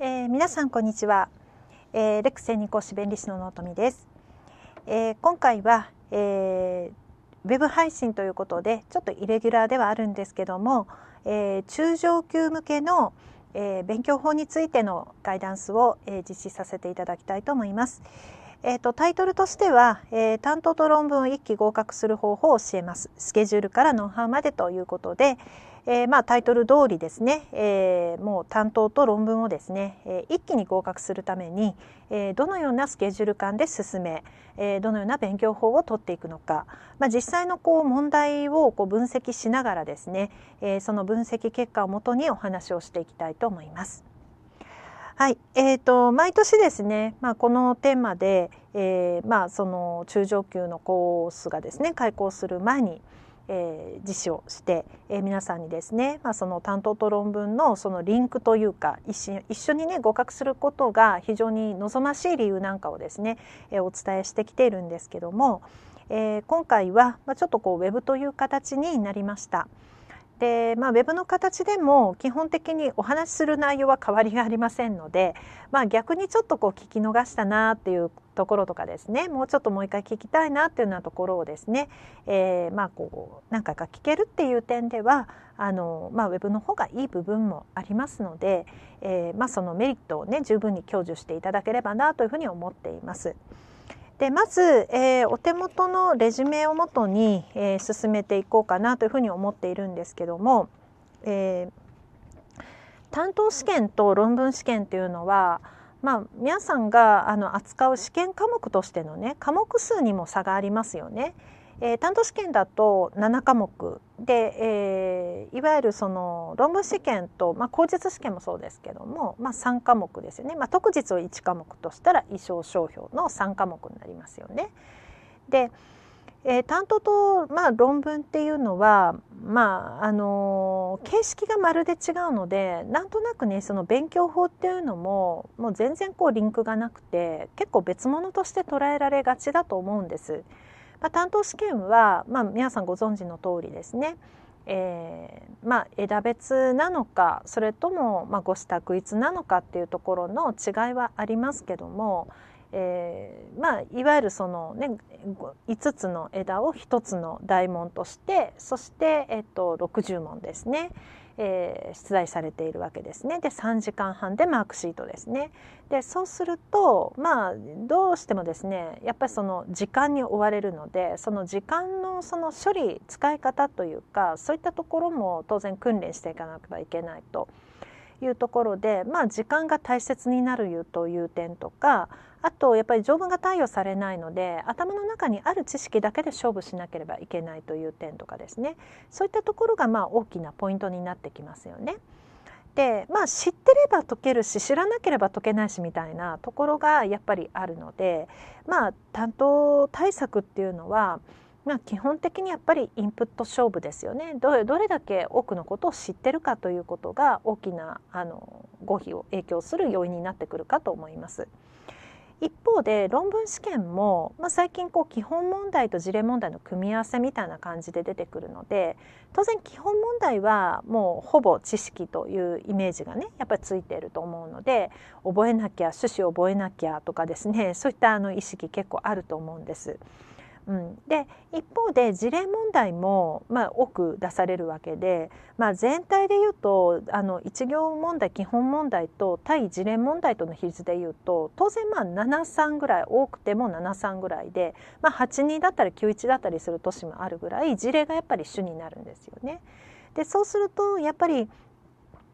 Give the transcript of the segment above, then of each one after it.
えー、皆さんこんにちは、えー、レクス専任講師弁理士の納富です、えー、今回は、えー、ウェブ配信ということでちょっとイレギュラーではあるんですけども、えー、中上級向けの、えー、勉強法についてのガイダンスを、えー、実施させていただきたいと思います。えーと、タイトルとしては、えー、担当と論文を一気合格する方法を教えます。スケジュールからノウハウまでということで、えー、まあ、タイトル通りですね、えー、もう担当と論文をですね、えー、一気に合格するために、えどのようなスケジュール感で進め、えどのような勉強法を取っていくのか、まあ、実際のこう問題をこう分析しながらですね、えその分析結果をもとにお話をしていきたいと思います。はい、えーと、毎年ですね、まあ、このテーマで、えーまあ、その中上級のコースがですね開講する前に、えー、実施をして、えー、皆さんにですね、まあ、その担当と論文のそのリンクというか一緒一緒にね合格することが非常に望ましい理由なんかをですね、えー、お伝えしてきているんですけども、えー、今回は、まあ、ちょっとこうウェブという形になりました。でまあ、ウェブの形でも基本的にお話しする内容は変わりがありませんので、まあ、逆にちょっとこう聞き逃したなっていうところとかですねもうちょっともう一回聞きたいなっていうようなところをですね、えー、まあこう何回か聞けるっていう点ではあの、まあ、ウェブの方がいい部分もありますので、えーまあ、そのメリットをね十分に享受していただければなというふうに思っています。でまず、えー、お手元のレジュメをもとに、えー、進めていこうかなというふうに思っているんですけども、えー、担当試験と論文試験というのは、まあ、皆さんがあの扱う試験科目としてのね科目数にも差がありますよね。えー、担当試験だと7科目で、えー、いわゆるその論文試験と、まあ、口実試験もそうですけども、まあ、3科目ですよね、まあ、特実を1科目としたら衣装商標の3科目になりますよね。で、えー、担当と、まあ、論文っていうのは、まああのー、形式がまるで違うのでなんとなくねその勉強法っていうのももう全然こうリンクがなくて結構別物として捉えられがちだと思うんです。まあ、担当試験は、まあ、皆さんご存知の通りですね、えーまあ、枝別なのかそれとも、まあ、ご支度一なのかっていうところの違いはありますけども、えーまあ、いわゆるその、ね、5つの枝を1つの大問としてそして、えっと、60問ですね。えー、出題されているわけですね。で3時間半でマークシートですね。でそうするとまあどうしてもですねやっぱりその時間に追われるのでその時間のその処理使い方というかそういったところも当然訓練していかなければいけないと。いうところで、まあ、時間が大切になるという点とかあとやっぱり条文が貸与されないので頭の中にある知識だけで勝負しなければいけないという点とかですねそういったところがまあ大きなポイントになってきますよね。でまあ知ってれば解けるし知らなければ解けないしみたいなところがやっぱりあるのでまあ担当対策っていうのはまあ、基本的にやっぱりインプット勝負ですよねどれだけ多くのことを知ってるかということが大きなあの合否を影響する要因になってくるかと思います。一方で論文試験も、まあ、最近こう基本問題と事例問題の組み合わせみたいな感じで出てくるので当然基本問題はもうほぼ知識というイメージがねやっぱりついていると思うので覚えなきゃ趣旨覚えなきゃとかですねそういったあの意識結構あると思うんです。うん、で一方で事例問題も、まあ、多く出されるわけで、まあ、全体でいうとあの一行問題基本問題と対事例問題との比率でいうと当然まあ73ぐらい多くても73ぐらいで、まあ、82だったり91だったりする年もあるぐらい事例がやっぱり主になるんですよね。でそうするとやっぱり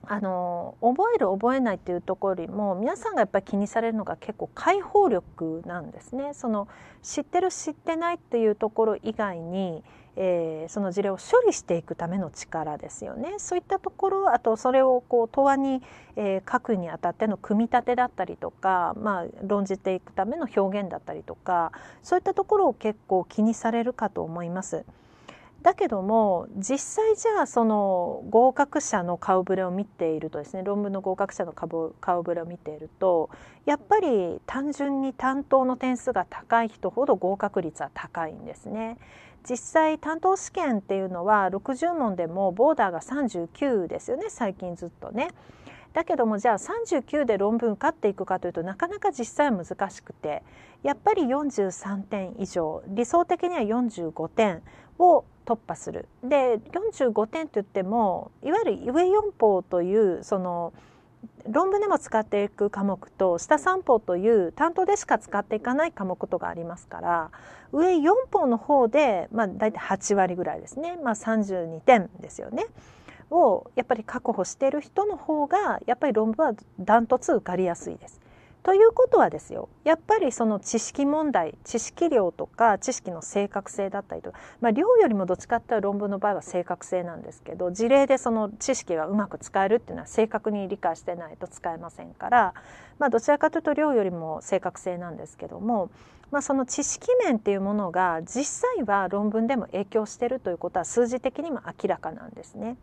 あの覚える覚えないっていうところよりも皆さんがやっぱり気にされるのが結構解放力なんですね。その知ってる知ってないっていうところ以外に、えー、その事例を処理していくための力ですよね。そういったところあとそれをこう答案に、えー、書くにあたっての組み立てだったりとか、まあ、論じていくための表現だったりとかそういったところを結構気にされるかと思います。だけども実際じゃあその合格者の顔ぶれを見ているとですね論文の合格者の顔ぶれを見ているとやっぱり単純に担当の点数が高い人ほど合格率は高いんですね。実際担当試験っていうのは60問でもボーダーが39ですよね最近ずっとね。だけどもじゃあ39で論文受かっていくかというとなかなか実際難しくてやっぱり43点以上理想的には45点を突破する。で45点といってもいわゆる上4法というその論文でも使っていく科目と下3法という担当でしか使っていかない科目とかありますから上4法の方で、まあ、大体8割ぐらいですね、まあ、32点ですよね。をやっぱり確保している人の方がやっぱり論文はダントツ受かりやすいです。ということはですよやっぱりその知識問題知識量とか知識の正確性だったりとまあ、量よりもどっちかっていうと論文の場合は正確性なんですけど事例でその知識がうまく使えるっていうのは正確に理解してないと使えませんから、まあ、どちらかというと量よりも正確性なんですけども、まあ、その知識面っていうものが実際は論文でも影響してるということは数字的にも明らかなんですね。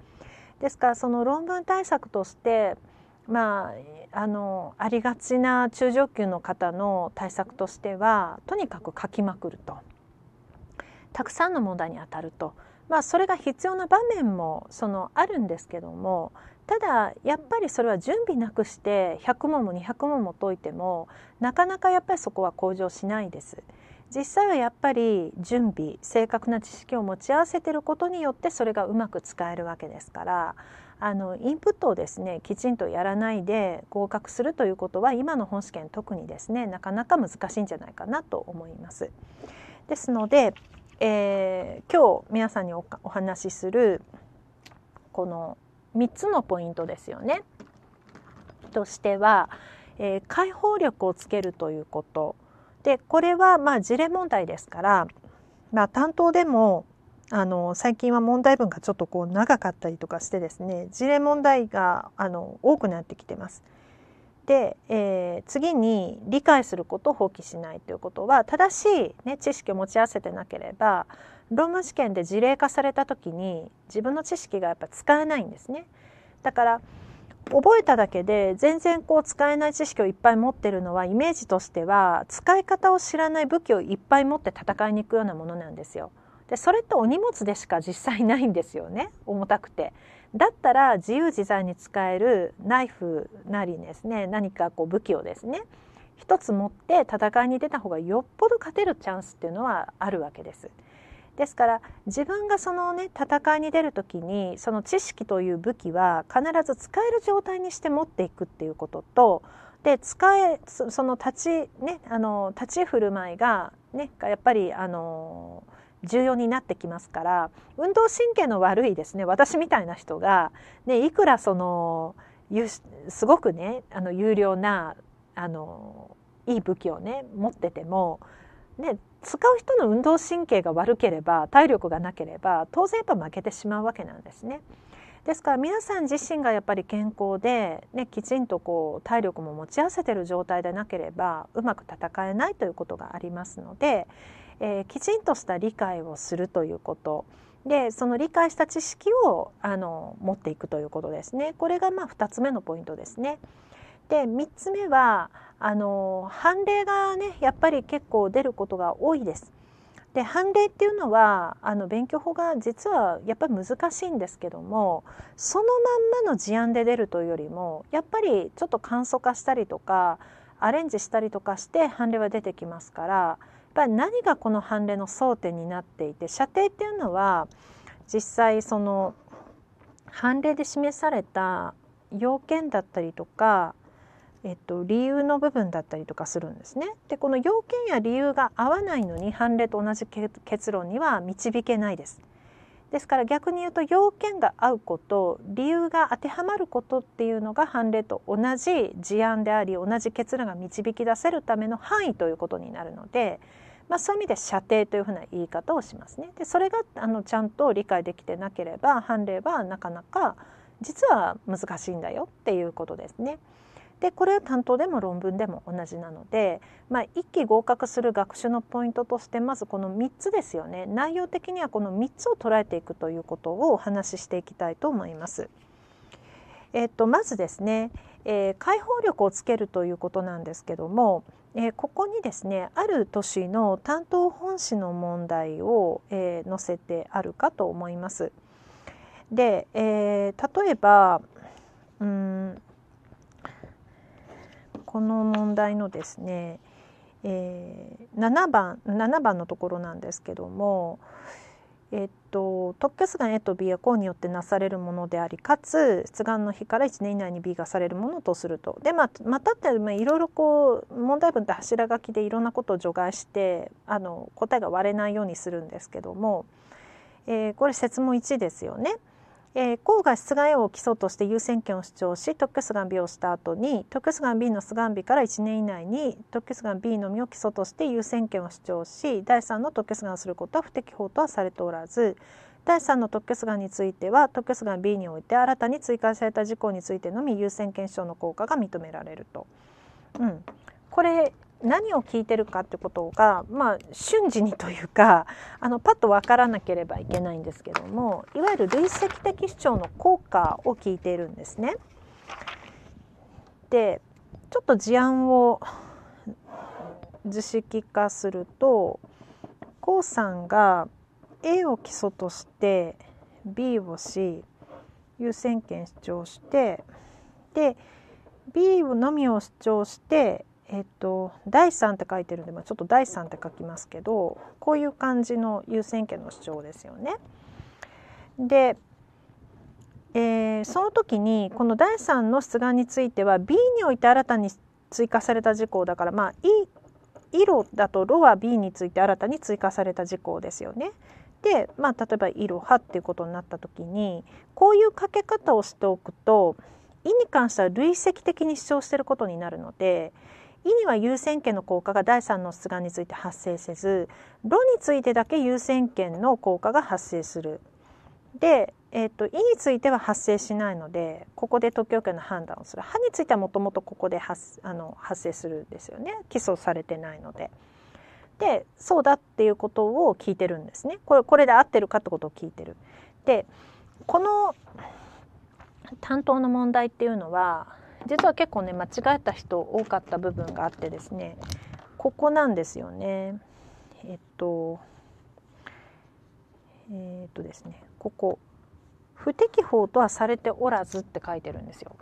ですからその論文対策としてまあ、あのありがちな中上級の方の対策としてはとにかく書きまくるとたくさんの問題に当たると、まあ、それが必要な場面もそのあるんですけどもただやっぱりそれは準備なくして100問も200問も解いてもなかなかやっぱりそこは向上しないです。実際はやっぱり準備正確な知識を持ち合わせていることによってそれがうまく使えるわけですからあのインプットをですねきちんとやらないで合格するということは今の本試験特にですねなかなか難しいんじゃないかなと思います。ですので、えー、今日皆さんにおお話しするこの3つのポイントですよね。としては、えー、解放力をつけるということでこれはまあ事例問題ですから、まあ、担当でもあの最近は問題文がちょっとこう長かったりとかしてですね事例問題があの多くなってきてます。で、えー、次に理解することを放棄しないということは正しい、ね、知識を持ち合わせてなければ論文試験で事例化された時に自分の知識がやっぱ使えないんですね。だから覚えただけで全然こう使えない知識をいっぱい持ってるのはイメージとしては使い方を知らない武器をいっぱい持って戦いに行くようなものなんですよ。でそれってお荷物でしか実際ないんですよね重たくて。だったら自由自在に使えるナイフなりですね何かこう武器をですね一つ持って戦いに出た方がよっぽど勝てるチャンスっていうのはあるわけです。ですから自分がそのね戦いに出る時にその知識という武器は必ず使える状態にして持っていくっていうこととで使えその立ちねあの立ち振る舞いがねやっぱりあの重要になってきますから運動神経の悪いですね私みたいな人が、ね、いくらそのすごくねあの有料なあのいい武器をね持ってても、ね、使う人の運動神経が悪ければ体力がなければ当然やっぱ負けてしまうわけなんですね。ですから皆さん自身がやっぱり健康で、ね、きちんとこう体力も持ち合わせてる状態でなければうまく戦えないということがありますので、えー、きちんとした理解をするということでその理解した知識をあの持っていくということですねこれがまあ2つ目のポイントですね。で3つ目はあの判例がねやっぱり結構出ることが多いです。で判例っていうのはあの勉強法が実はやっぱり難しいんですけどもそのまんまの事案で出るというよりもやっぱりちょっと簡素化したりとかアレンジしたりとかして判例は出てきますからぱり何がこの判例の争点になっていて射程っていうのは実際その判例で示された要件だったりとか、えっと、理由の部分だったりとかするんですね。でこの要件や理由が合わないのに判例と同じ結論には導けないです。ですから逆に言うと要件が合うこと理由が当てはまることっていうのが判例と同じ事案であり同じ結論が導き出せるための範囲ということになるのでまあ、そういう意味で射程というふうな言い方をしますね。でそれがあのちゃんと理解できてなければ判例はなかなか実は難しいんだよっていうことですね。でこれは担当でも論文でも同じなので、まあ、一期合格する学習のポイントとしてまずこの3つですよね内容的にはこの3つを捉えていくということをお話ししていきたいと思います。えっと、まずですね、えー、解放力をつけるということなんですけども、えー、ここにですねある年の担当本誌の問題を、えー、載せてあるかと思います。で、えー、例えばうんこの問題のですね、えー、7番7番のところなんですけども、えっと、特許出願 A と B は項によってなされるものでありかつ出願の日から1年以内に B がされるものとするとで、ままたっていろいろこう問題文って柱書きでいろんなことを除外してあの答えが割れないようにするんですけども、えー、これ説問1ですよね。えー、甲が出願 A を基礎として優先権を主張し特許出願 B をした後に特許出願 B の出願日から1年以内に特許出願 B のみを基礎として優先権を主張し第3の特許出願をすることは不適法とはされておらず第3の特許出願については特許出願 B において新たに追加された事項についてのみ優先権主張の効果が認められると。うん、これ何を聞いてるかってことが、まあ、瞬時にというか あのパッと分からなければいけないんですけどもいわゆる累積的主張の効果を聞いているんですね。でちょっと事案を図式化するとこうさんが A を基礎として B をし優先権主張してで B のみを主張してえっと、第3って書いてるんで、まあ、ちょっと第3って書きますけどこういう感じの優先権の主張ですよね。で、えー、その時にこの第3の出願については B において新たに追加された事項だからまあ色だと「ロ」は B について新たに追加された事項ですよね。で、まあ、例えば「いろは」っていうことになった時にこういうかけ方をしておくと「い」に関しては累積的に主張してることになるので意には優先権の効果が第3の出願について発生せず炉についてだけ優先権の効果が発生する。で、えーと、意については発生しないのでここで特許権の判断をする歯についてはもともとここで発あの発生するんですよね起訴されてないので。でそうだっていうことを聞いてるんですねこれこれで合ってるかってことを聞いてる。でこの担当の問題っていうのは実は結構ね間違えた人多かった部分があってですねここなんですよねえっとえー、っとですねここ不適法とはされておらずって書いてるんですよ。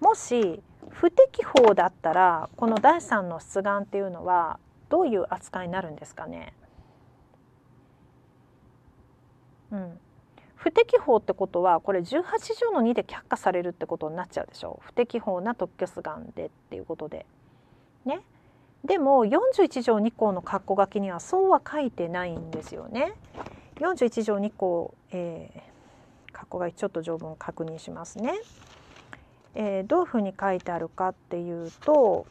もし不適法だったらこの第3の出願っていうのはどういう扱いになるんですかね。うん、不適法ってことはこれ18条の2で却下されるってことになっちゃうでしょ不適法な特許出願でっていうことで。ね。でも41条2項の括弧書きにはそうは書いてないんですよね。41条2項、えー、括弧書きちょっと条文確認しますね。えー、どういうふうに書いてあるかっていうと、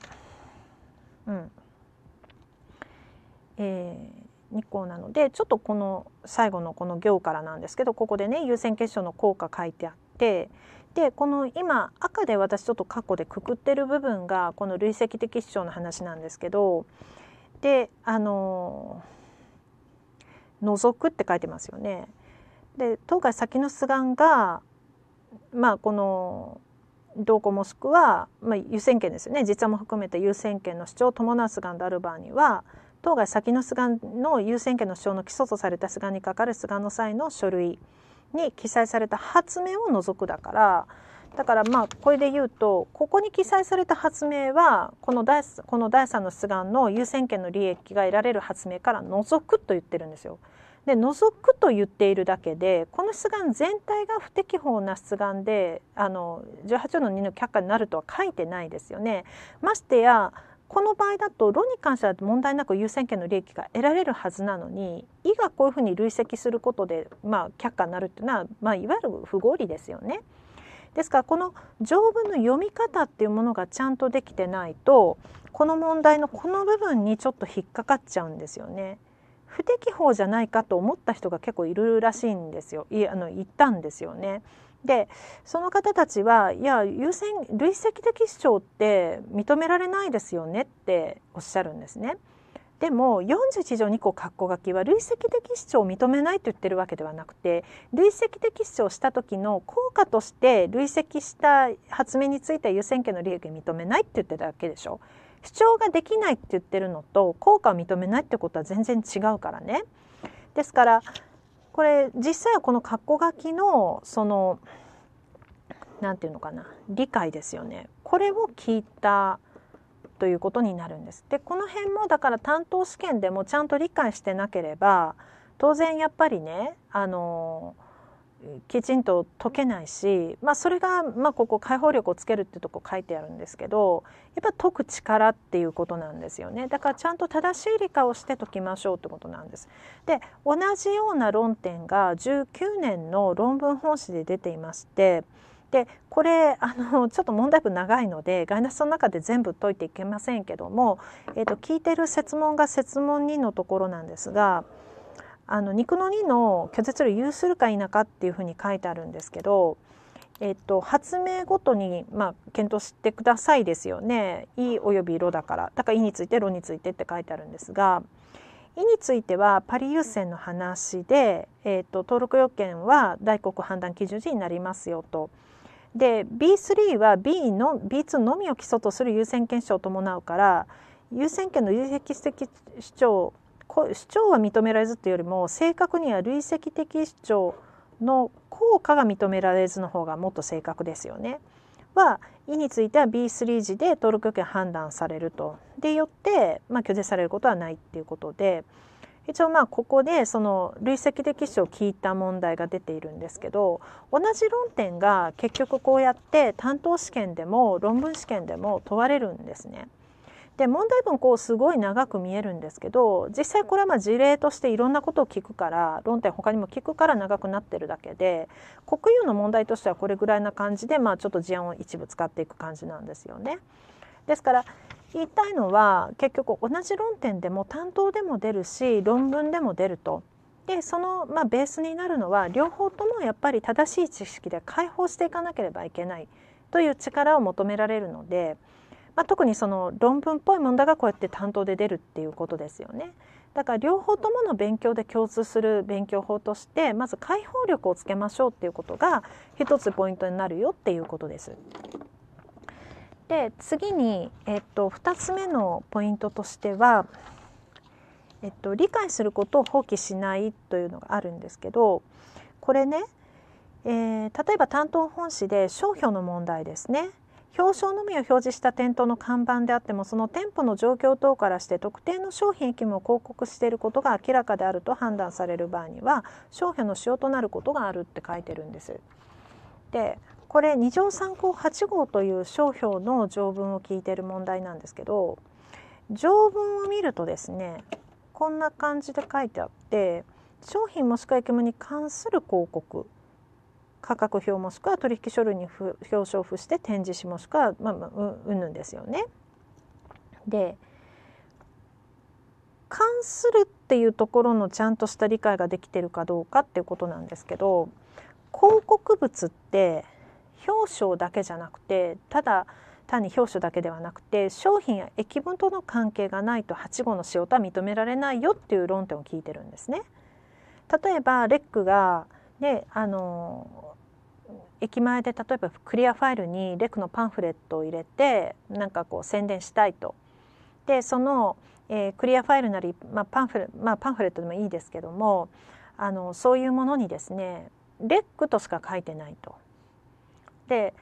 うん、えー2項なのでちょっとこの最後のこの行からなんですけどここでね優先結晶の効果書いてあってでこの今赤で私ちょっと括弧でくくってる部分がこの累積的主張の話なんですけどであの「除く」って書いてますよね。で当該先の出願がまあこの同行もしくは、まあ、優先権ですよね実話も含めて優先権の主張を伴う出願である場合には当該先の出願の優先権の主張の基礎とされた出願にかかる出願の際の書類に記載された発明を除くだからだからまあこれで言うとここに記載された発明はこの第この第3の出願の優先権の利益が得られる発明から除くと言ってるんですよ。で除くと言っているだけでこの出願全体が不適法な出願であの18条の2の却下になるとは書いてないですよね。ましてやこの場合だと炉に関しては問題なく優先権の利益が得られるはずなのに「い」がこういうふうに累積することで、まあ、却下になるっていうのは、まあ、いわゆる不合理ですよね。ですからこの条文の読み方っていうものがちゃんとできてないとこの問題のこの部分にちょっと引っかかっちゃうんですよね。不適法じゃないかと思った人が結構いるらしいんですよ。いあの言ったんですよね。でその方たちはいや優先累積的主張って認められないですよねっておっしゃるんですね。でも41条2項括弧書きは累積的主張を認めないと言ってるわけではなくて累積的主張した時の効果として累積した発明については優先権の利益を認めないって言ってるだけでしょ。主張ができないって言ってるのと効果を認めないってことは全然違うからね。ですからこれ実際はこの括弧書きのその何て言うのかな理解ですよねこれを聞いたということになるんです。でこの辺もだから担当試験でもちゃんと理解してなければ当然やっぱりねあのきちんと解けないし、まあ、それが、まあ、ここ解放力をつけるってとこ書いてあるんですけどやっぱ解く力っていうことなんですよねだからちゃんと正しい理解をして解きましょうってことなんです。で同じような論点が19年の論文本誌で出ていましてでこれあのちょっと問題文長いのでガイナスの中で全部解いていけませんけども、えーと、聞いてる設問が設問2のところなんですがあの肉の2の拒絶量有するか否かっていうふうに書いてあるんですけど、えっと、発明ごとに、まあ、検討してくださいですよね「い」および「ろ」だからだから「い」について「ろ」についてって書いてあるんですが「い」についてはパリ優先の話で、えっと、登録要件は大国判断基準時になりますよと。で B3 は B の B2 のみを基礎とする優先権者を伴うから優先権の累積的主張主張は認められずというよりも正確には累積的主張の効果が認められずの方がもっと正確ですよね。は「意については B3 時で登録要件判断されると。でよって、まあ、拒絶されることはないっていうことで一応まあここでその累積的視を聞いた問題が出ているんですけど同じ論点が結局こうやって担当試験でも論文試験でも問われるんですね。で問題文こうすごい長く見えるんですけど実際これはまあ事例としていろんなことを聞くから論点他にも聞くから長くなってるだけで国有の問題としてはこれぐらいな感じでまあちょっと事案を一部使っていく感じなんですよね。ですから言いたいのは結局同じ論点でも担当でも出るし論文でも出ると。でその、まあ、ベースになるのは両方ともやっぱり正しい知識で解放していかなければいけないという力を求められるので、まあ、特にその論文っぽい問題がこうやって担当で出るっていうことですよね。だから両方ともの勉強で共通する勉強法としてまず解放力をつけましょうっていうことが一つポイントになるよっていうことです。で次に、えっと、2つ目のポイントとしては、えっと、理解することを放棄しないというのがあるんですけどこれね、えー、例えば担当本誌で商標の問題ですね表彰のみを表示した店頭の看板であってもその店舗の状況等からして特定の商品駅務を広告していることが明らかであると判断される場合には商標の使用となることがあるって書いてるんです。でこれ2乗参考8号という商標の条文を聞いてる問題なんですけど条文を見るとですねこんな感じで書いてあって商品もしくは役務に関する広告価格表もしくは取引書類に表彰付して展示しもしくはまあまあうんぬんですよね。で関するっていうところのちゃんとした理解ができてるかどうかっていうことなんですけど広告物って表彰だけじゃなくてただ単に表彰だけではなくて商品や駅分との関係がないと8号の使用とは認められないよっていう論点を聞いてるんですね。例えばレックが、ね、あの駅前で例えばクリアファイルにレクのパンフレットを入れてなんかこう宣伝したいと。でその、えー、クリアファイルなり、まあ、パンフレまあ、パンフレットでもいいですけどもあのそういうものにですねレックとしか書いてないと。で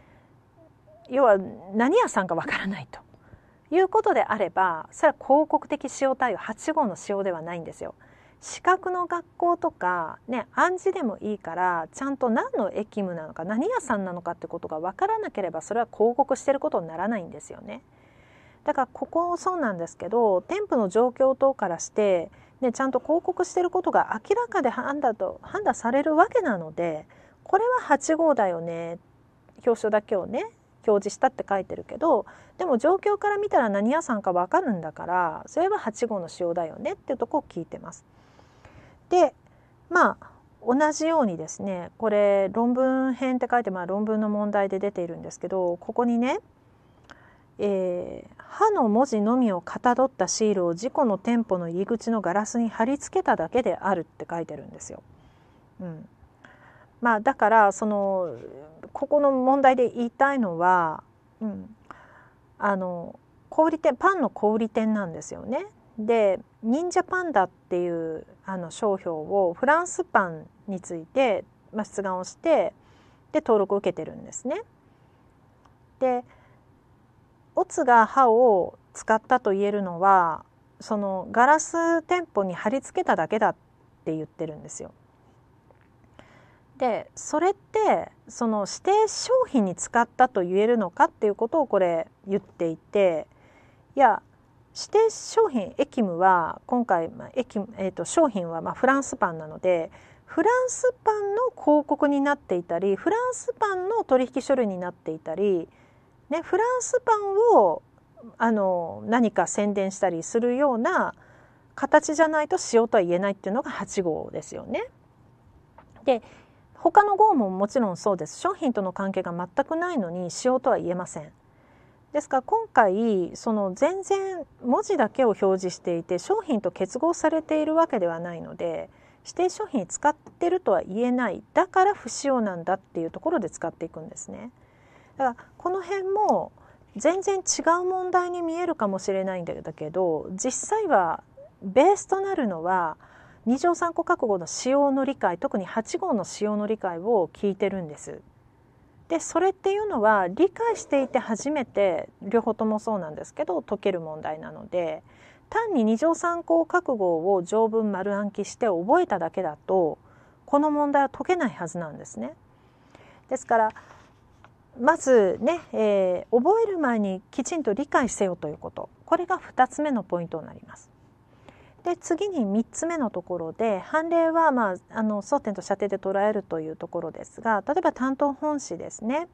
要は何屋さんかわからないということであればそれは広告的使用対応8号の使用ではないんですよ。資格の学校とか、ね、暗示でもいいからちゃんと何の駅務なのか何屋さんなのかってことが分からなければそれは広告してることにならないんですよね。だからここそうなんですけど店舗の状況等からして、ね、ちゃんと広告してることが明らかで判断と判断されるわけなのでこれは8号だよね表彰だけをね表示したって書いてるけどでも状況から見たら何屋さんか分かるんだからそれは8号の使用だよねっていうとこを聞いてます。でまあ同じようにですねこれ論文編って書いてまあ論文の問題で出ているんですけどここにねえー、歯の文字のみをかたどったシールを事故の店舗の入り口のガラスに貼り付けただけであるって書いてるんですよ。うん、まあだからそのここの問題で言いたいのは、うん、あの小売店パンの小売店なんですよね。で忍者パンダっていうあの商標をフランスパンについて、まあ、出願をしてで登録を受けてるんですね。でオツが歯を使ったと言えるのはそのガラス店舗に貼り付けただけだって言ってるんですよ。でそれってその指定商品に使ったと言えるのかっていうことをこれ言っていていや指定商品エキムは今回、まあエキえーと、商品はまあフランスパンなのでフランスパンの広告になっていたりフランスパンの取引書類になっていたり、ね、フランスパンをあの何か宣伝したりするような形じゃないとしようとは言えないっていうのが8号ですよね。で他の号ももちろんそうです商品との関係が全くないのにしようとは言えません。ですから今回その全然文字だけを表示していて商品と結合されているわけではないので指定商品使ってるとは言えないだから不使用なんだっていうところで使っていくんですね。だからこの辺も全然違う問題に見えるかもしれないんだけど実際はベースとなるのは二乗三個覚悟の使用の理解特に8号の使用の理解を聞いてるんです。でそれっていうのは理解していて初めて両方ともそうなんですけど解ける問題なので単に二乗三項覚悟を条文丸暗記して覚えただけだとこの問題は解けないはずなんですね。ですからまずね、えー、覚える前にきちんと理解せよということこれが2つ目のポイントになります。で次に3つ目のところで判例は、まあ、あの争点と射程で捉えるというところですが例えば担当本誌ですね、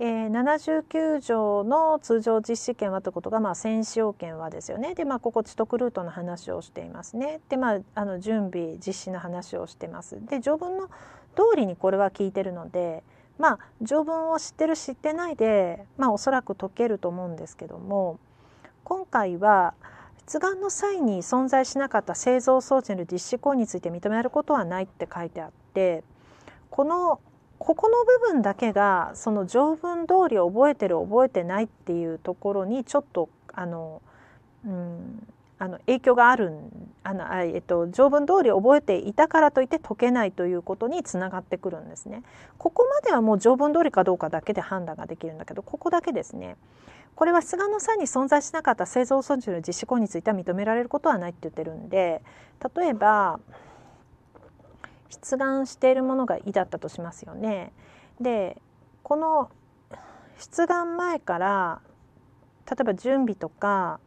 えー、79条の通常実施権はということが、まあ、先使用権はですよね。で、まあ、ここ知得ルートの話をしていますね。で、まあ、あの準備実施の話をしてます。で条文の通りにこれは聞いてるのでまあ条文を知ってる知ってないで、まあ、おそらく解けると思うんですけども今回は出願の際に存在しなかった製造装置の実施行為について認められることはないって書いてあってこのここの部分だけがその条文通り覚えてる覚えてないっていうところにちょっとあの、うん、あの影響があるあの、えっと、条文通り覚えていたからといって解けないということにつながってくるんですね。ここまではもう条文通りかどうかだけで判断ができるんだけどここだけですねこれは出願の際に存在しなかった製造装置の実施行為については認められることはないって言ってるんで例えば出願しているものが「い」だったとしますよね。でこの出願前から例えば準備とか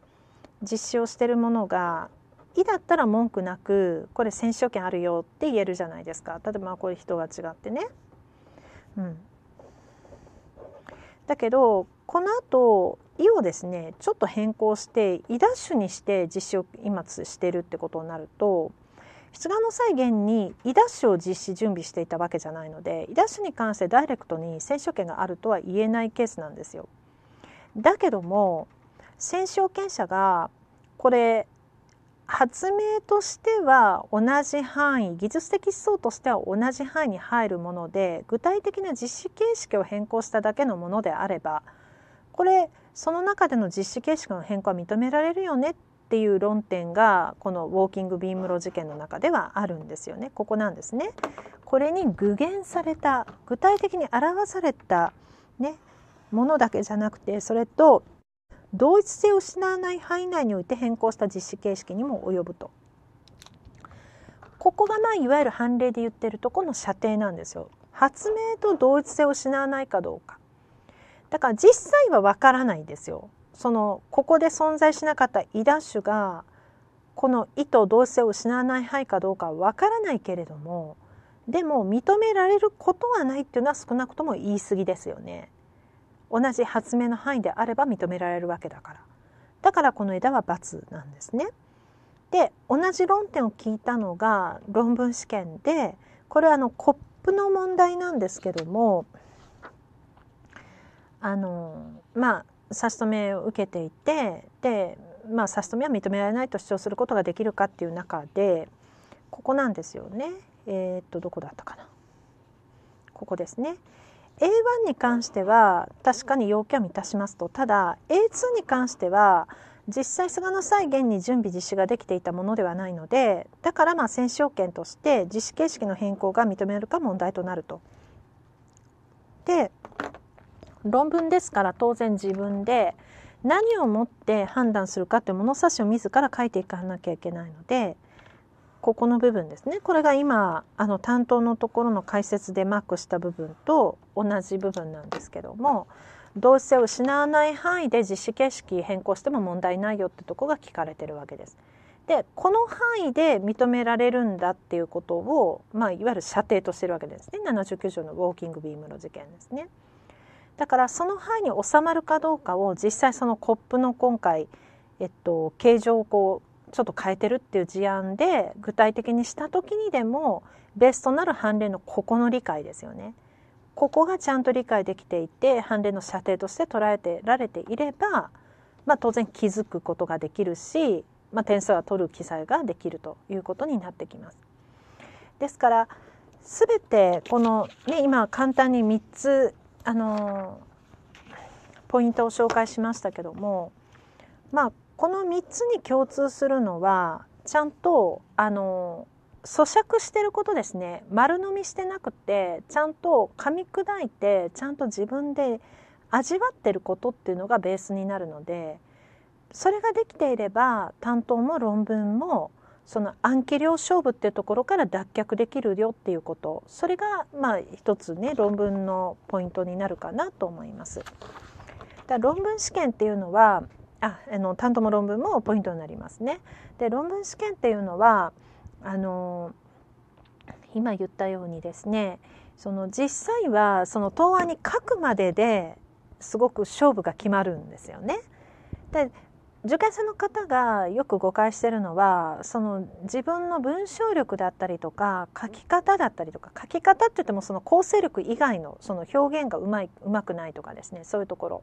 実施をしてるものが「い」だったら文句なくこれ選手権あるよって言えるじゃないですか例えばこれ人が違ってね。うん、だけどこの後「い」をですねちょっと変更して「い」ダッシュにして実施を今してるってことになると出願の際現に「い」ダッシュを実施準備していたわけじゃないので「い」ダッシュに関してダイレクトに選手権があるとは言えないケースなんですよ。だけども戦勝権者がこれ発明としては同じ範囲技術的思想としては同じ範囲に入るもので具体的な実施形式を変更しただけのものであればこれその中での実施形式の変更は認められるよねっていう論点がこのウォーキングビームロ事件の中ではあるんですよねここなんですね。これに具現された具体的に表された、ね、ものだけじゃなくてそれと同一性を失わない範囲内において変更した実施形式にも及ぶと。ここがまあいわゆる判例で言ってるとこの射程なんですよ。発明と同一性を失わないかどうか。だから実際はわからないですよ。そのここで存在しなかったイダッシュがこの意と同一性を失わない範囲かどうかはわからないけれどもでも認められることはないっていうのは少なくとも言い過ぎですよね。同じ発明の範囲であれば認められるわけだからだからこの枝は×なんですね。で同じ論点を聞いたのが論文試験でこれはあのコップの問題なんですけどもあのまあ差し止めを受けていてで、まあ、差し止めは認められないと主張することができるかっていう中でここなんですよね。えー、っとどこだったかなここですね。A1 に関しては確かに要件を満たしますとただ A2 に関しては実際菅の際現に準備実施ができていたものではないのでだからまあ選手要件として実施形式の変更が認められるか問題となると。で論文ですから当然自分で何をもって判断するかって物差しを自ら書いていかなきゃいけないのでここの部分ですねこれが今あの担当のところの解説でマークした部分と同じ部分なんですけども動詞性を失わない範囲で実施形式変更しても問題ないよってとこが聞かれてるわけです。でこの範囲で認められるんだっていうことを、まあ、いわゆる射程としてるわけですね79条のウォーキングビームの事件ですね。だからその範囲に収まるかどうかを実際そのコップの今回、えっと、形状をこうちょっと変えてるっていう事案で具体的にした時にでもベスとなる判例のここの理解ですよね。ここがちゃんと理解できていて判例の射程として捉えてられていれば、まあ、当然気づくことができるし、まあ、点数は取る記載ができるということになってきます。ですから全てこの、ね、今簡単に3つあのポイントを紹介しましたけどもまあこの3つに共通するのはちゃんとあの咀嚼してることですね。丸飲みしてなくてちゃんと噛み砕いてちゃんと自分で味わってることっていうのがベースになるのでそれができていれば担当も論文もその暗記量勝負っていうところから脱却できるよっていうことそれがまあ一つね論文のポイントになるかなと思います。だ論文試験っていうのはああの担当も論文もポイントになりますね。で論文試験っていうのはあの今言ったようにですねその実際はその答案に書くまでですごく勝負が決まるんですよね。で受験生の方がよく誤解してるのはその自分の文章力だったりとか書き方だったりとか書き方って言ってもその構成力以外のその表現がうまいうまくないとかですねそういうところ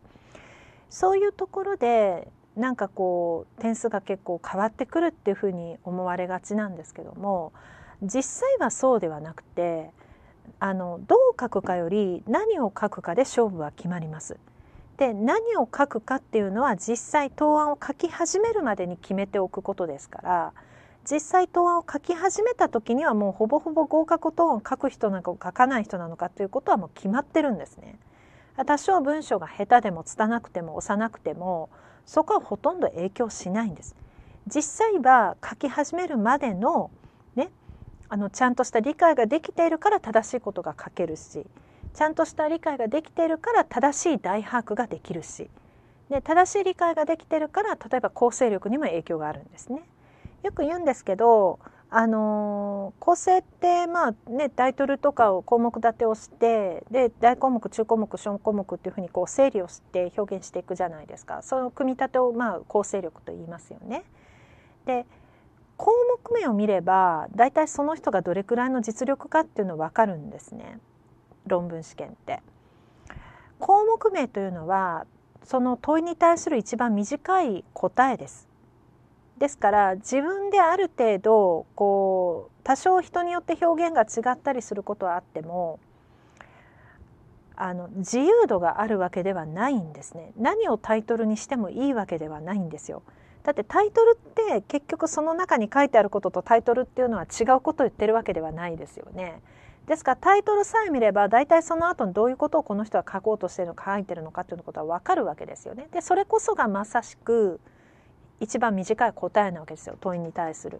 そういうところでなんかこう点数が結構変わってくるっていうふうに思われがちなんですけども実際はそうではなくてあのどう書くかより何を書くかで勝負は決まります。で何を書くかっていうのは実際答案を書き始めるまでに決めておくことですから実際答案を書き始めた時にはもうほぼほぼ合格答案を書く人なのか書かない人なのかということはもう決まってるんですね。多少文章が下手でも拙くても幼くてもそこはほとんど影響しないんです。実際は書き始めるまでのねあのちゃんとした理解ができているから正しいことが書けるしちゃんとした理解ができているから正しい大把握ができるしで正しい理解ができているから例えば構成力にも影響があるんですね。よく言うんですけどあの構成ってまあねタイトルとかを項目立てをしてで大項目中項目小項目っていうふうにこう整理をして表現していくじゃないですかその組み立てをまあ構成力と言いますよね。で項目名を見れば大体その人がどれくらいの実力かっていうの分かるんですね。論文試験って。項目名というのはその問いに対する一番短い答えです。ですから自分である程度こう多少人によって表現が違ったりすることはあってもあの自由度があるわけではないんですね。何をタイトルにしてもいいわけではないんですよ。だってタイトルって結局その中に書いてあることとタイトルっていうのは違うことを言ってるわけではないですよね。ですからタイトルさえ見れば大体その後にどういうことをこの人は書こうとしてるのか書いてるのかっていうことは分かるわけですよね。でそれこそがまさしく一番短い答えなわけですよ問いに対する。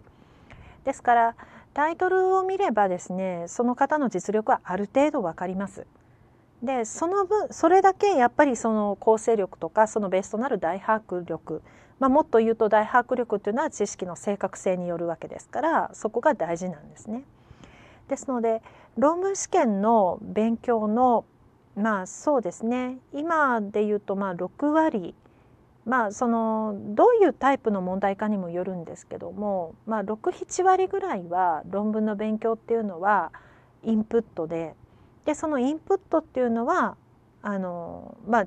ですからタイトルを見ればですねその方の実力はある程度分かります。でその分それだけやっぱりその構成力とかそのベースとなる大把握力、まあ、もっと言うと大把握力っていうのは知識の正確性によるわけですからそこが大事なんですね。ですので論文試験の勉強のまあそうですね。今で言うとまあ6割。まあそのどういうタイプの問題かにもよるんですけども、まあ、67割ぐらいは論文の勉強っていうのはインプットで。でそのインプットっていうのはあのまあ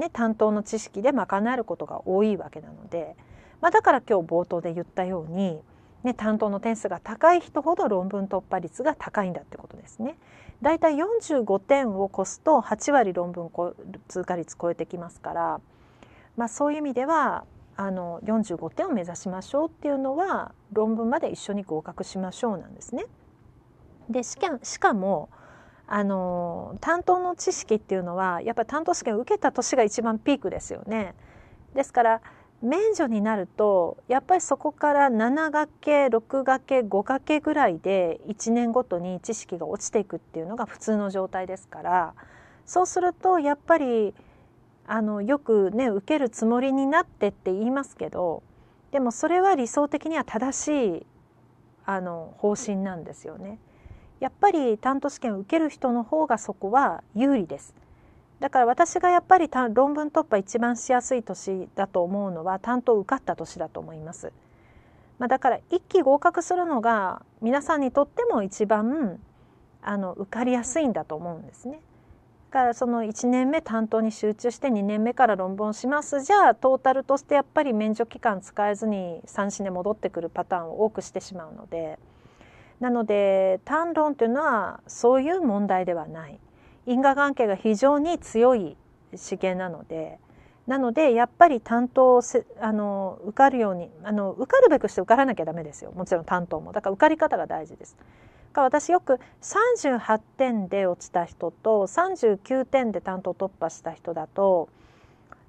ね担当の知識で賄えることが多いわけなので、まあ、だから今日冒頭で言ったようにね、担当の点数が高い人ほど論文突破率が高いんだってことですね。だいたい45点を超すと8割論文通過率超えてきますから、まあ、そういう意味ではあの45点を目指しましょうっていうのは論文まで一緒に合格しましょうなんですね。でしかもあの担当の知識っていうのはやっぱり担当試験を受けた年が一番ピークですよね。ですから免除になるとやっぱりそこから7学期6学期5学期ぐらいで1年ごとに知識が落ちていくっていうのが普通の状態ですからそうするとやっぱりあのよくね受けるつもりになってって言いますけどでもそれは理想的には正しいあの方針なんですよね。やっぱり担当試験を受ける人の方がそこは有利です。だから私がやっぱり論文突破一番しやすい年だと思うのは担当受かった年だと思います。まあ、だから一期合格するのが皆さんにとっても一番あの受かりやすいんだと思うんですね。だからその1年目担当に集中して2年目から論文しますじゃあトータルとしてやっぱり免除期間使えずに三試で戻ってくるパターンを多くしてしまうのでなので単論というのはそういう問題ではない。因果関係が非常に強い試験なのでなのでやっぱり担当せあの受かるようにあの受かるべくして受からなきゃダメですよもちろん担当もだから受かり方が大事です。私よく38点で落ちた人と39点で担当突破した人だと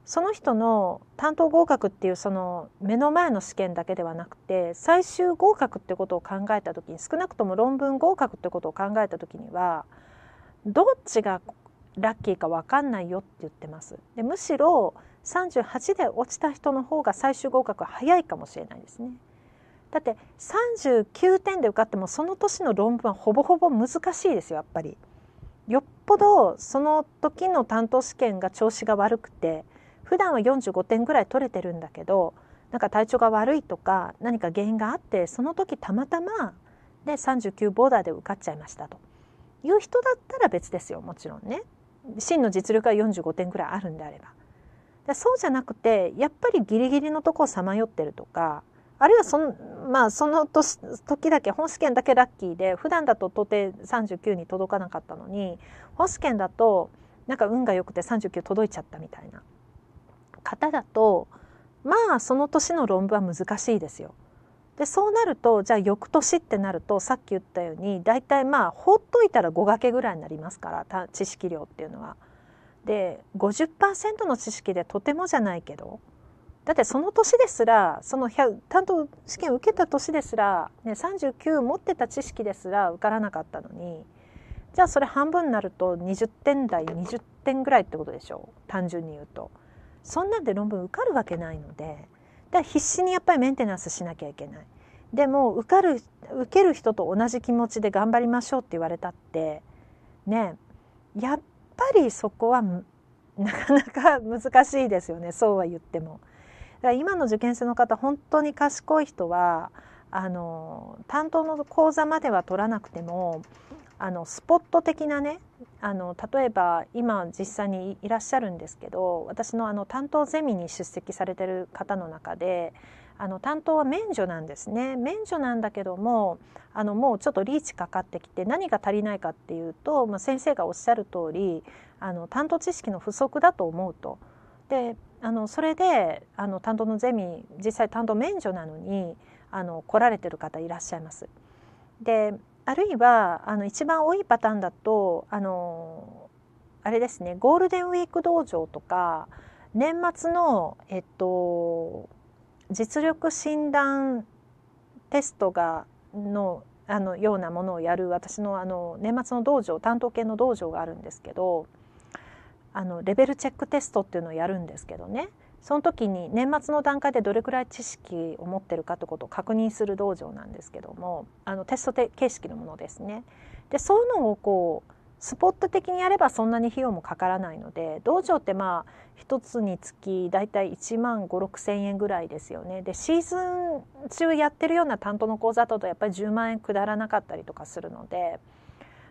その人の担当合格っていうその目の前の試験だけではなくて最終合格ってことを考えた時に少なくとも論文合格ってことを考えた時にはどっちがラッキーか分かんないよって言ってます。でむしろ38で落ちた人の方が最終合格は早いかもしれないですね。だって39点で受かってもその年の論文はほぼほぼ難しいですよやっぱり。よっぽどその時の担当試験が調子が悪くて普段は45点ぐらい取れてるんだけどなんか体調が悪いとか何か原因があってその時たまたまで39ボーダーで受かっちゃいましたと。いう人だったら別ですよもちろんね真の実力が45点ぐらいあるんであればそうじゃなくてやっぱりギリギリのとこをさまよってるとかあるいはその,、まあ、その時だけ本試験だけラッキーで普段だと到底39に届かなかったのに本試験だとなんか運が良くて39届いちゃったみたいな方だとまあその年の論文は難しいですよ。でそうなるとじゃあ翌年ってなるとさっき言ったように大体まあ放っといたら5掛けぐらいになりますから知識量っていうのは。で50%の知識でとてもじゃないけどだってその年ですらその担当試験受けた年ですら、ね、39持ってた知識ですら受からなかったのにじゃあそれ半分になると20点台20点ぐらいってことでしょう単純に言うと。そんなんで論文受かるわけないのでだから必死にやっぱりメンテナンスしなきゃいけない。でも受かる受ける人と同じ気持ちで頑張りましょうって言われたってねやっぱりそこは なかなか難しいですよねそうは言っても。だから今の受験生の方本当に賢い人はあの担当の講座までは取らなくてもあのスポット的なねあの例えば今実際にいらっしゃるんですけど私のあの担当ゼミに出席されてる方の中であの担当は免除なんですね免除なんだけどもあのもうちょっとリーチかかってきて何が足りないかっていうと、まあ、先生がおっしゃる通りあり担当知識の不足だと思うと。であのそれであの担当のゼミ実際担当免除なのにあの来られてる方いらっしゃいます。であるいはあの一番多いパターンだとあのあれですねゴールデンウィーク道場とか年末の、えっと、実力診断テストがのあのようなものをやる私のあの年末の道場担当系の道場があるんですけどあのレベルチェックテストっていうのをやるんですけどね。その時に年末の段階でどれくらい知識を持ってるかということを確認する道場なんですけどもあのテスト形式のものですね。でそういうのをこうスポット的にやればそんなに費用もかからないので道場ってまあ一つにつき大体1万5 6千円ぐらいですよねでシーズン中やってるような担当の講座だとやっぱり10万円くだらなかったりとかするので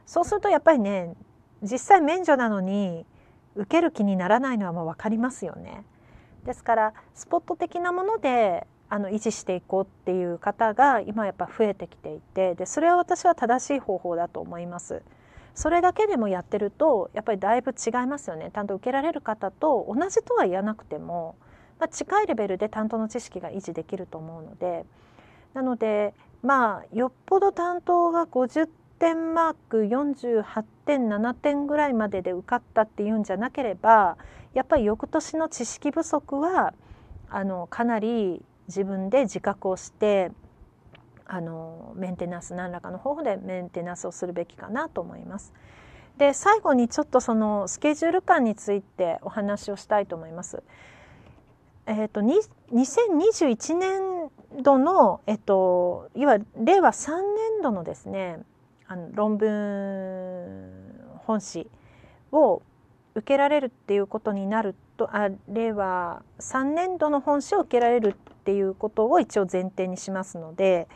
そうするとやっぱりね実際免除なのに受ける気にならないのはもう分かりますよね。ですからスポット的なものであの維持していこうっていう方が今やっぱ増えてきていてでそれは私は正しい方法だと思います。それだけでもやってるとやっぱりだいぶ違いますよね担当受けられる方と同じとは言わなくても、まあ、近いレベルで担当の知識が維持できると思うのでなのでまあよっぽど担当が50点マーク48点7点ぐらいまでで受かったっていうんじゃなければやっぱり翌年の知識不足はあのかなり自分で自覚をしてあのメンテナンス何らかの方法でメンテナンスをするべきかなと思います。で最後にちょっとそのスケジュール感についてお話をしたいと思います。えーと、2021年度の、えっと、いわゆる令和3年度のですねあの論文本誌を受けられるっていうことになるとあ令和3年度の本誌を受けられるっていうことを一応前提にしますので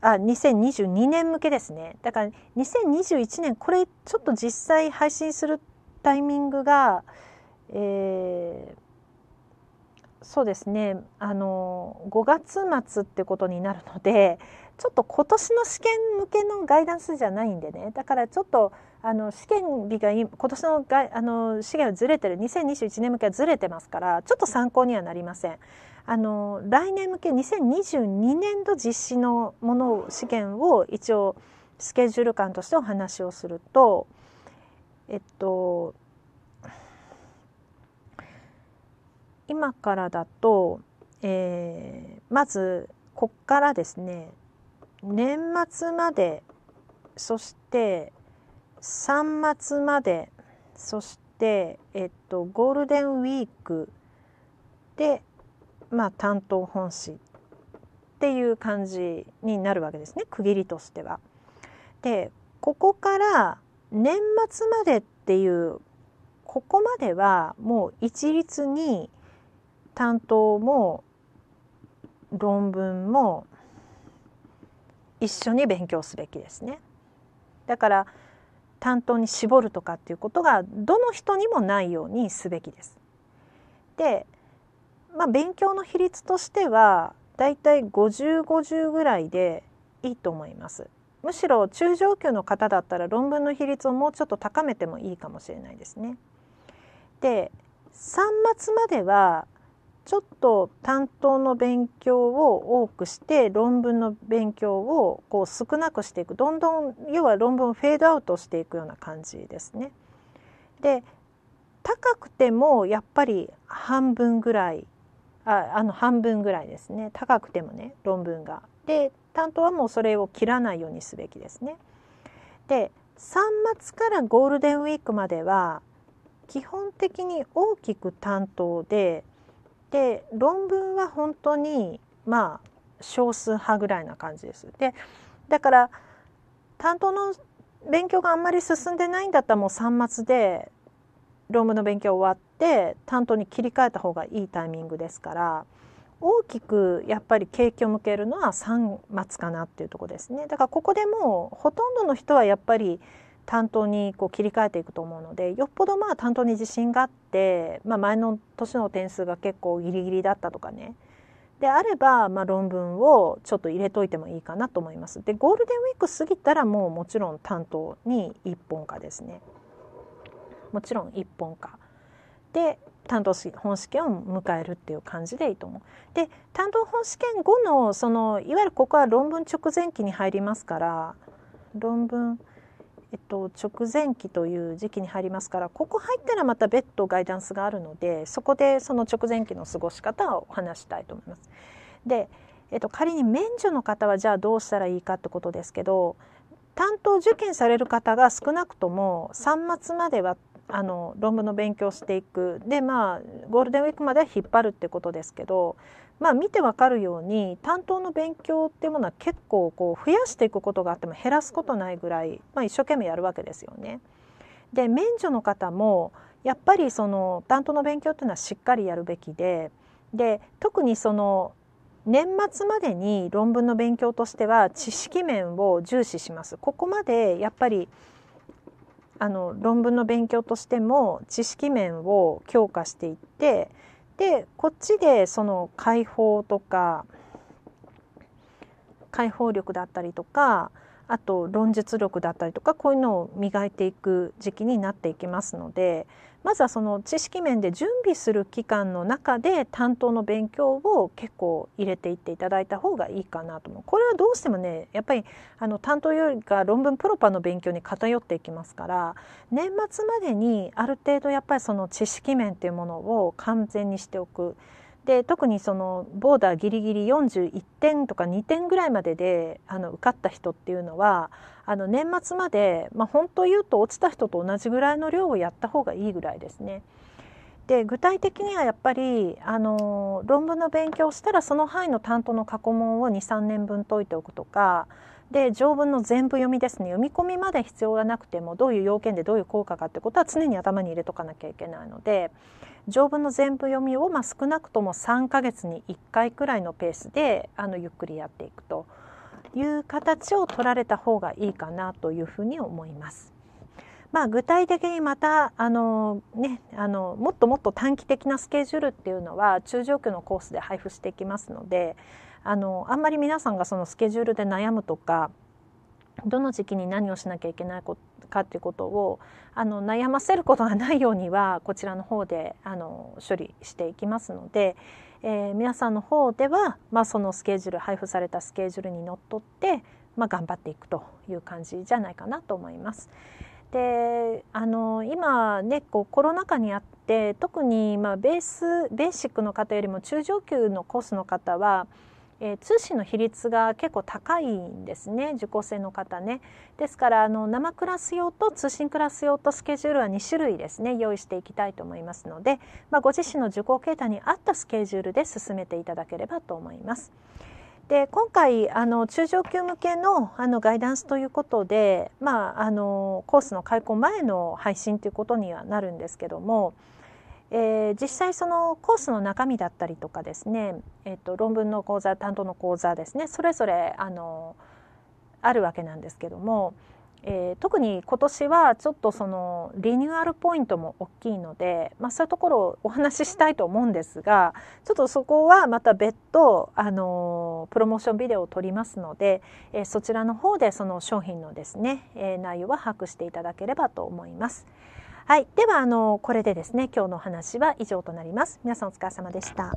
あ2022年向けですね。だから2021年これちょっと実際配信するタイミングが、えー、そうですね。あの5月末ってことになるのでちょっと今年の試験向けのガイダンスじゃないんでね。だからちょっとあの試験日が今年のがあの試験はずれてる。2021年向けはずれてますからちょっと参考にはなりません。あの来年向け2022年度実施のもの試験を一応スケジュール感としてお話をするとえっと今からだと、えー、まずこっからですね年末までそして3末までそして、えっと、ゴールデンウィークでまあ、担当本誌っていう感じになるわけですね区切りとしては。でここから年末までっていうここまではもう一律に担当も論文も一緒に勉強すべきですね。だから担当に絞るとかっていうことがどの人にもないようにすべきです。でまあ、勉強の比率としてはだいたい5050ぐらいでいいと思います。むしろ中上級の方だったら論文の比率をもうちょっと高めてもいいかもしれないですね。で3末まではちょっと担当の勉強を多くして論文の勉強をこう少なくしていくどんどん要は論文をフェードアウトしていくような感じですね。で高くてもやっぱり半分ぐらいああの半分ぐらいですね高くてもね論文が。で担当はもうそれを切らないようにすべきですね。で3末からゴールデンウィークまでは基本的に大きく担当でで論文は本当にまあ少数派ぐらいな感じです。でだから担当の勉強があんまり進んでないんだったらもう3末で論文の勉強終わって担当に切り替えた方がいいタイミングですから大きくやっぱり景気を向けるのは3末かなっていうとこですねだからここでもうほとんどの人はやっぱり担当にこう切り替えていくと思うのでよっぽどまあ担当に自信があって、まあ、前の年の点数が結構ギリギリだったとかねであれば、まあ、論文をちょっと入れといてもいいかなと思います。でゴールデンウィーク過ぎたらもうもちろん担当に1本化ですね。もちろん1本化で担当本試験を迎えるっていう感じでいいと思う。で担当本試験後のそのいわゆるここは論文直前期に入りますから論文、えっと、直前期という時期に入りますからここ入ったらまた別途ガイダンスがあるのでそこでその直前期の過ごし方をお話したいと思います。で、えっと、仮に免除の方はじゃあどうしたらいいかってことですけど担当受験される方が少なくとも3末まではあの論文の勉強していくでまあゴールデンウィークまでは引っ張るってことですけどまあ見てわかるように担当の勉強っていうものは結構こう増やしていくことがあっても減らすことないぐらい、まあ、一生懸命やるわけですよね。で免除の方もやっぱりその担当の勉強っていうのはしっかりやるべきでで特にその年末までに論文の勉強としては知識面を重視します。ここまでやっぱりあの論文の勉強としても知識面を強化していってでこっちでその解放とか解放力だったりとかあと論述力だったりとかこういうのを磨いていく時期になっていきますのでまずはその知識面で準備する期間の中で担当の勉強を結構入れていっていただいた方がいいかなと思うこれはどうしてもねやっぱりあの担当よりか論文プロパの勉強に偏っていきますから年末までにある程度やっぱりその知識面っていうものを完全にしておく。で特にそのボーダーギリギリ41点とか2点ぐらいまでであの受かった人っていうのはあの年末まで、まあ、本当言うと落ちた人と同じぐらいの量をやった方がいいぐらいですね。で具体的にはやっぱりあの論文の勉強をしたらその範囲の担当の過去問を23年分解いておくとかで条文の全部読みですね読み込みまで必要がなくてもどういう要件でどういう効果かってことは常に頭に入れとかなきゃいけないので条文の全部読みを、まあ、少なくとも3ヶ月に1回くらいのペースであのゆっくりやっていくという形を取られた方がいいかなというふうに思います。まあ、具体的にまたあの、ね、あのもっともっと短期的なスケジュールっていうのは中上級のコースで配布していきますのであのあんまり皆さんがそのスケジュールで悩むとかどの時期に何をしなきゃいけないかっていうことをあの悩ませることがないようにはこちらの方であの処理していきますので、えー、皆さんの方では、まあ、そのスケジュール配布されたスケジュールにのっとって、まあ、頑張っていくという感じじゃないかなと思います。であの今ねこうコロナ禍にあって特にまあベースベーシックの方よりも中上級のコースの方はえー、通信の比率が結構高いんですね受講生の方ねですからあの生クラス用と通信クラス用とスケジュールは2種類ですね用意していきたいと思いますので、まあ、ご自身の受講形態に合ったスケジュールで進めていただければと思います。で今回あの中上級向けのあのガイダンスということで、まあ、あのコースの開講前の配信ということにはなるんですけどもえー、実際そのコースの中身だったりとかですね、えーと、論文の講座担当の講座ですねそれぞれあのあるわけなんですけども、えー、特に今年はちょっとそのリニューアルポイントも大きいので、まあ、そういうところをお話ししたいと思うんですがちょっとそこはまた別途あのプロモーションビデオを撮りますので、えー、そちらの方でその商品のですね、えー、内容は把握していただければと思います。はい、ではあのこれでですね今日のお話は以上となります。皆さんお疲れ様でした。